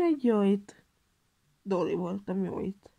mindegy, jó itt. Doli voltam jó itt.